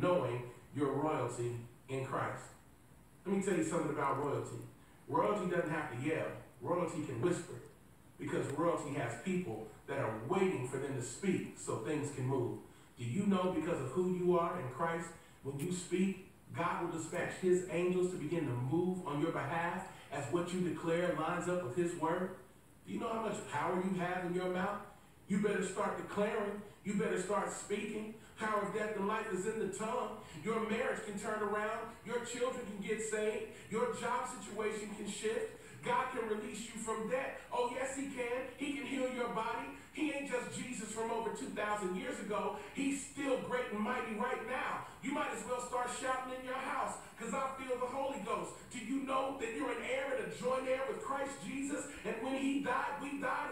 knowing your royalty in Christ. Let me tell you something about royalty. Royalty doesn't have to yell. Royalty can whisper because royalty has people that are waiting for them to speak so things can move. Do you know because of who you are in Christ, when you speak, God will dispatch his angels to begin to move on your behalf as what you declare lines up with his word? Do you know how much power you have in your mouth? You better start declaring. You better start speaking. Power of death and life is in the tongue. Your marriage can turn around. Your children can get saved. Your job situation can shift. God can release you from debt. Oh, yes, He can. He can heal your body. He ain't just Jesus from over 2,000 years ago. He's still great and mighty right now. You might as well start shouting in your house because I feel the Holy Ghost. Do you know that you're an heir and a joint heir with Christ Jesus? And when He died, we died.